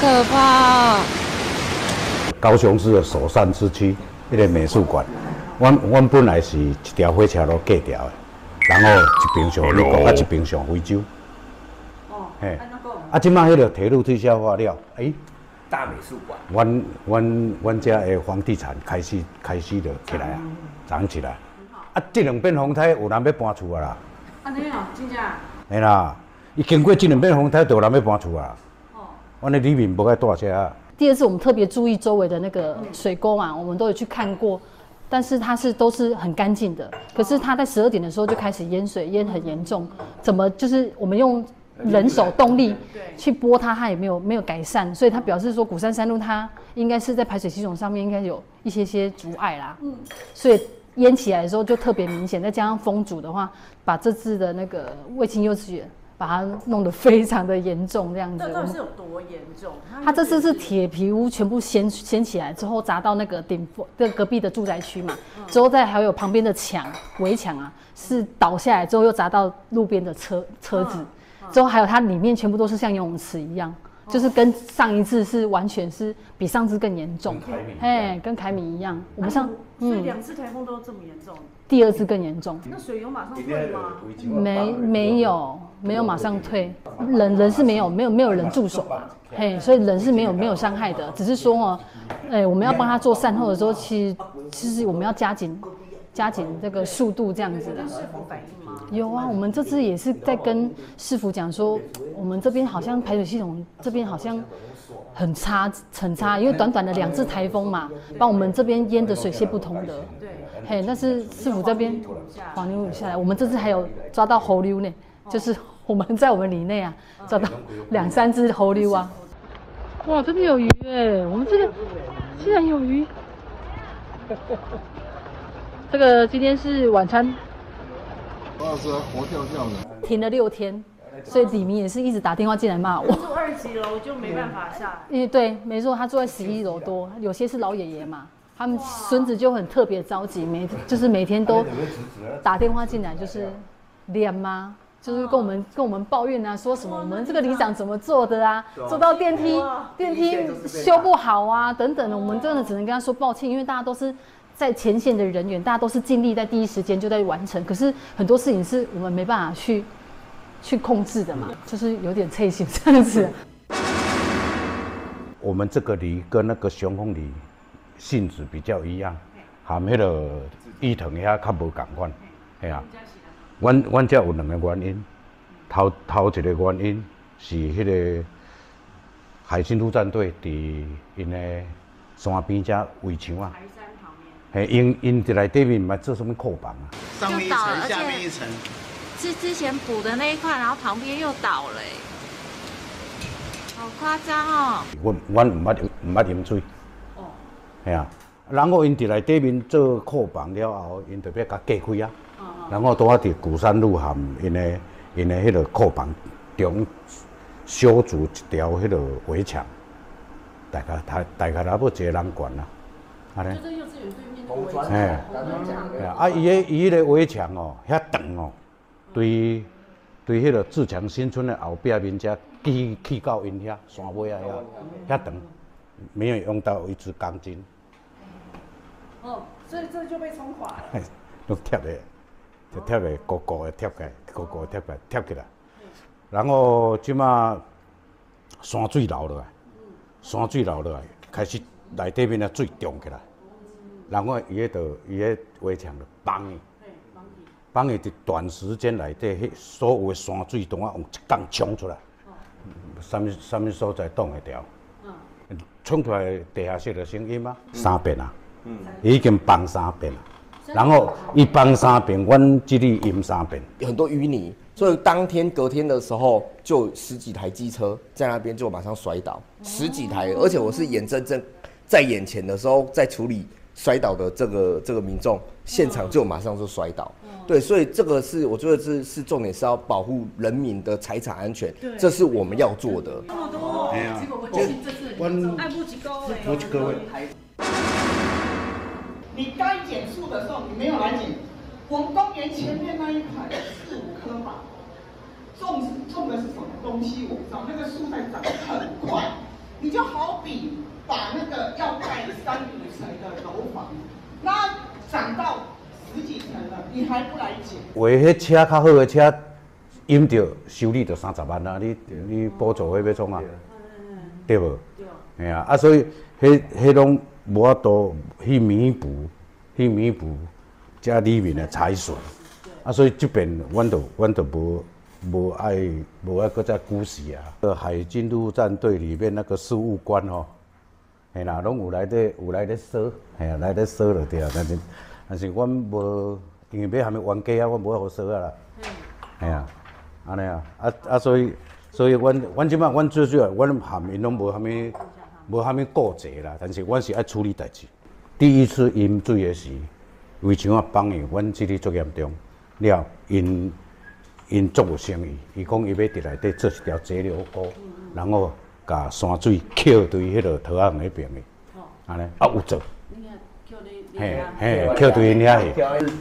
可怕！高雄市的首善之区，那个美术馆，阮阮本来是一条火车路隔掉的，然后一边上美国，啊一边上非洲。哦。嘿。啊，即摆迄个铁路推销化了，哎。大美术馆。阮阮阮遮的房地产开始开始就起来啊，涨起来。啊，这两边风台有人要搬厝啊啦。啊，你哦，真正。嘿啦，伊经过这两边风台，就有人要搬厝啊。哦。阮的里面无该大车。第二次我们特别注意周围的那个水沟啊，我们都有去看过，但是它是都是很干净的。可是它在十二点的时候就开始淹水，淹很严重。怎么就是我们用人手动力去拨它，它也没有没有改善。所以它表示说，古山山路它应该是在排水系统上面应该有一些些阻碍啦。嗯。所以淹起来的时候就特别明显，再加上风阻的话，把这次的那个卫青幼稚园。把它弄得非常的严重，这样子。这到底是有多严重？它这次是铁皮屋全部掀掀起来之后砸到那个顶峰，这隔壁的住宅区嘛。之后再还有旁边的墙围墙啊，是倒下来之后又砸到路边的车车子。之后还有它里面全部都是像游泳池一样。就是跟上一次是完全是比上次更严重，哎，跟凯米一样。我们上，所以两次台风都这么严重。第二次更严重。那水有马上退吗？没，没有，没有马上退。人人是没有，没有，没有人驻守嘛，嘿，所以人是没有没有伤害的，只是说哦，哎，我们要帮他做善后的时候，其实其实我们要加紧。加紧这个速度，这样子的。有啊，我们这次也是在跟师傅讲说，我们这边好像排水系统这边好像很差，很差，因为短短的两次台风嘛，把我们这边淹的水泄不通的。对。嘿，但是师傅这边黄牛下来，我们这次还有抓到猴溜呢，就是我们在我们里内啊找到两三只猴溜啊。哇，这边有鱼哎，我们这个竟然有鱼。这个今天是晚餐。王老师活跳跳的。停了六天，所以李明也是一直打电话进来骂我。住二级楼就没办法下。嗯，对，没错，他住在十一楼多，有些是老爷爷嘛，他们孙子就很特别着急，每就是每天都打电话进来，就是脸吗？就是跟我们跟我们抱怨啊，说什么我们这个里长怎么做的啊，做到电梯电梯修不好啊等等的，我们真的只能跟他说抱歉，因为大家都是。在前线的人员，大家都是尽力在第一时间就在完成，可是很多事情是我们没办法去去控制的嘛，就是有点脆心这样子。我们这个梨跟那个雄风梨性质比较一样，含迄个伊藤遐较无共款，系啊。阮阮遮有两个原因，头头一个原因是迄个海军陆战队伫因的山边遮围墙啊。嘿，因因伫内底面嘛做什物库房啊？上面一层，下面一层。是之前补的那一块，然后旁边又倒了，好夸张哦！阮阮毋捌毋捌饮水。哦。嘿啊，然后因伫内底面做库房了后，因特别甲隔开啊。哦然后拄啊伫鼓山路含因的因的迄个库房中修筑一条迄个围墙，大概大大概差不多一个人管啦。啊咧。就幼稚园对。哎，啊，伊个伊个围墙哦，遐长哦，对对，迄个自强新村的后壁面遮，去去到因遐山尾啊遐，遐长，没有用到一支钢筋。哦，所以这就被冲垮了。都贴的，就贴的高高的贴起来，高高贴起来，贴起来。然后即马山水流落来，山水流落来，开始内底面的水涨起来。然后伊迄度伊迄围墙就崩去，崩去伫短时间内底，迄所有的山水都啊用一竿冲出来，什物什物所在挡会掉？冲出来地下室的声音吗？三遍啊，已经崩三遍了。然后一帮三遍，阮这里淹三遍。很多淤泥，所以当天隔天的时候，就十几台机车在那边就马上摔倒，十几台，而且我是眼睁睁在眼前的时候在处理。摔倒的这个这个民众，现场就马上就摔倒，对，所以这个是我觉得是是重点是要保护人民的财产安全，这是我们要做的。这么多，结果我这次爱不及高哎，不及各位。你该减速的时候你没有来减，我们公园前面那一块四五棵吧，种种的是什么东西我不知道，那个树在长得很快。你就好比把那个要盖三五层的楼房，那长到十几层了，你还不来减？为迄车较好的车，引着修理着三十万啊！你你补助迄要创啊？对无？对。啊，啊所以迄迄拢无法度去弥补，去弥补遮里面的财损。啊，所以即边阮都阮都无无爱无爱搁再估死啊！呃，海军陆战队里面那个事务官吼，嘿啦，拢有来咧有来咧说，嘿啊，来咧说就对啊，但是但是阮无，因为要还没完价啊，阮无好说啊啦。嘿啊，安尼啊，啊啊，所以所以阮阮即摆阮最主要，阮含因拢无虾米无虾米顾忌啦，但是阮是爱处理代志。第一次饮水的时，围墙啊放去，阮即个足严重。了，因因做有生意，伊讲伊要伫内底做一条截流沟，然后甲山水扣对迄落桃仔园迄边的，安尼啊有做，嘿嘿，扣对因遐去。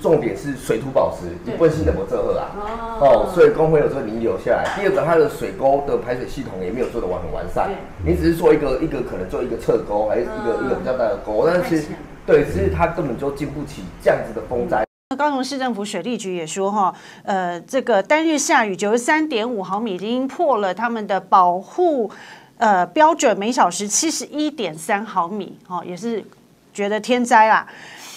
重点是水土保持，一般性的不这好啊。哦，所以工会有时候你留下来。第二个，它的水沟的排水系统也没有做的完很完善，你只是做一个一个可能做一个侧沟，还是一个一个比较大的沟，但是对，其实它根本就经不起这样子的风灾。高雄市政府水利局也说，哈，呃，这个单日下雨九十三点五毫米，已经破了他们的保护呃标准，每小时七十一点三毫米，哦，也是觉得天灾啦。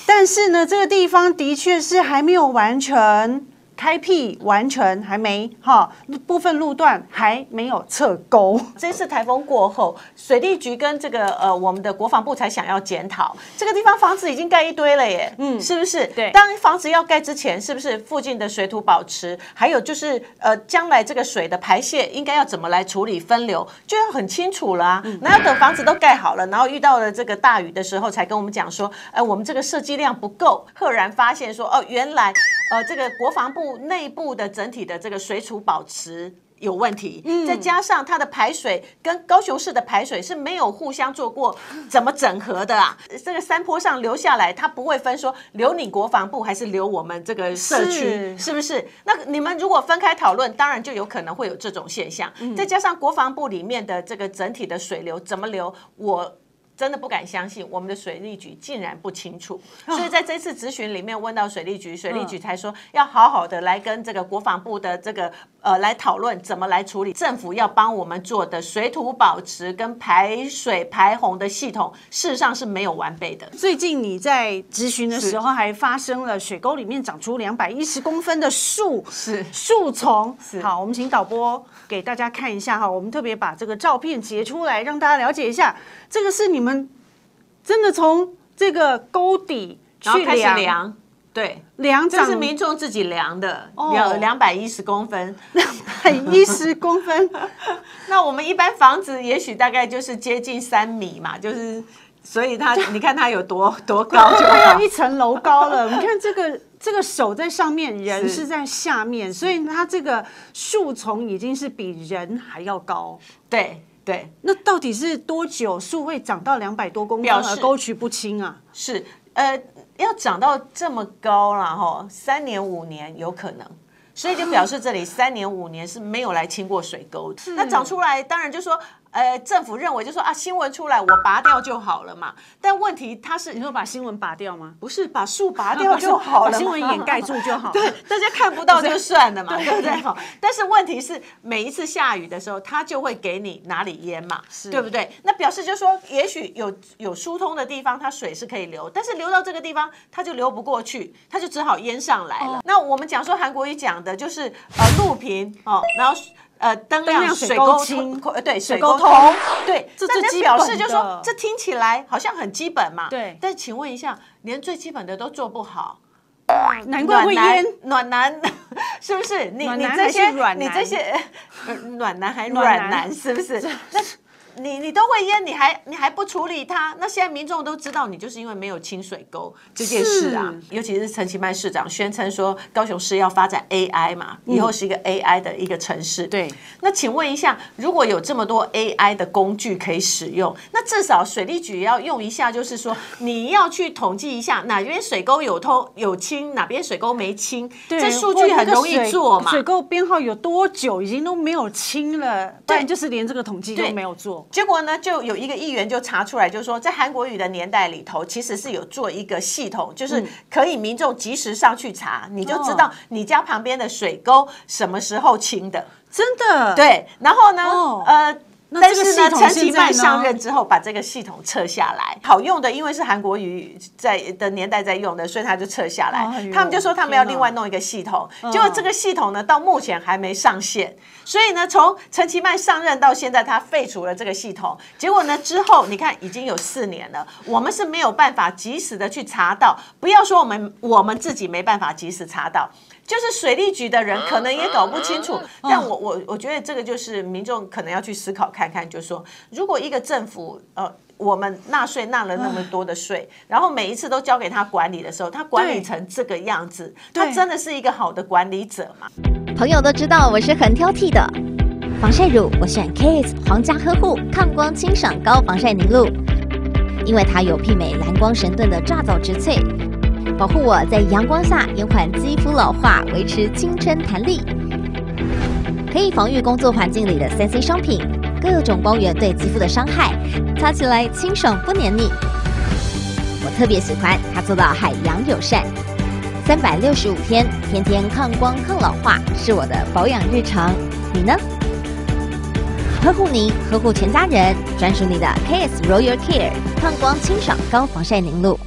但是呢，这个地方的确是还没有完成。开辟完成还没哈，部分路段还没有测沟。这次台风过后，水利局跟这个呃我们的国防部才想要检讨这个地方房子已经盖一堆了耶，嗯，是不是？对。当房子要盖之前，是不是附近的水土保持，还有就是呃将来这个水的排泄应该要怎么来处理分流，就要很清楚了啊。哪有等房子都盖好了，然后遇到了这个大雨的时候才跟我们讲说，哎，我们这个设计量不够，赫然发现说，哦，原来呃这个国防部。内部的整体的这个水储保持有问题，再加上它的排水跟高雄市的排水是没有互相做过怎么整合的啊？这个山坡上流下来，它不会分说留你国防部还是留我们这个社区，是不是？那你们如果分开讨论，当然就有可能会有这种现象。再加上国防部里面的这个整体的水流怎么流，我。真的不敢相信，我们的水利局竟然不清楚，所以在这次咨询里面问到水利局，水利局才说要好好的来跟这个国防部的这个呃来讨论怎么来处理，政府要帮我们做的水土保持跟排水排洪的系统，事实上是没有完备的。最近你在咨询的时候，还发生了水沟里面长出两百一十公分的树，是树丛。好，我们请导播给大家看一下哈，我们特别把这个照片截出来，让大家了解一下，这个是你们。我们真的从这个沟底去量，对，量这是民众自己量的，两两百一十公分，两百一十公分。那我们一般房子也许大概就是接近三米嘛，就是所以它你看它有多 多高，就要一层楼高了。你看这个这个手在上面，人是在下面，所以它这个树丛已经是比人还要高。对。对，那到底是多久树会长到两百多公分而沟渠不清啊？是，呃，要长到这么高了哈，三年五年有可能，所以就表示这里三年五年是没有来清过水沟。那长出来，当然就说。呃，政府认为就说啊，新闻出来我拔掉就好了嘛。但问题它是，你说把新闻拔掉吗？不是，把树拔掉就好了，把新闻掩盖住就好。对，大家看不到就算了嘛，对不对？但是问题是，每一次下雨的时候，它就会给你哪里淹嘛，对不对？那表示就是说，也许有有疏通的地方，它水是可以流，但是流到这个地方，它就流不过去，它就只好淹上来了。那我们讲说韩国语讲的就是呃路平哦，然后。呃，灯亮水沟清，呃，对，水沟通，对，这这表示就说，这听起来好像很基本嘛。对，但请问一下，连最基本的都做不好，难怪会淹暖 男，是不是？你 你这些你这些暖男还暖男是不是？那。你你都会淹，你还你还不处理它？那现在民众都知道你就是因为没有清水沟这件事啊。尤其是陈其迈市长宣称说高雄市要发展 AI 嘛，以后是一个 AI 的一个城市。对。那请问一下，如果有这么多 AI 的工具可以使用，那至少水利局要用一下，就是说你要去统计一下哪边水沟有通有清，哪边水沟没清，这数据很容易做嘛。水沟编号有多久已经都没有清了，不然就是连这个统计都没有做。结果呢，就有一个议员就查出来，就是说在韩国语的年代里头，其实是有做一个系统，就是可以民众及时上去查，你就知道你家旁边的水沟什么时候清的。真的，对，然后呢，哦呃。那但是呢，陈其迈上任之后，把这个系统撤下来，好用的，因为是韩国瑜在的年代在用的，所以他就撤下来。哎他们就说他们要另外弄一个系统，嗯结果这个系统呢，到目前还没上线。所以呢，从陈其迈上任到现在，他废除了这个系统。结果呢，之后你看已经有四年了，我们是没有办法及时的去查到。不要说我们我们自己没办法及时查到，就是水利局的人可能也搞不清楚。但我我我觉得这个就是民众可能要去思考看看，就是说，如果一个政府呃。我们纳税纳了那么多的税，然后每一次都交给他管理的时候，他管理成这个样子，他真的是一个好的管理者吗？朋友都知道我是很挑剔的，防晒乳我选 Kiss 皇家呵护抗光清爽高防晒凝露，因为它有媲美蓝光神盾的抓藻植萃，保护我在阳光下延缓肌肤老化，维持青春弹力，可以防御工作环境里的三 C 商品各种光源对肌肤的伤害，擦起来清爽不黏腻。我特别喜欢它做到海洋友善。三百六十五天，天天抗光抗老化，是我的保养日常。你呢？呵护您，呵护全家人，专属你的 Kiss Royal Care 抗光清爽高防晒凝露。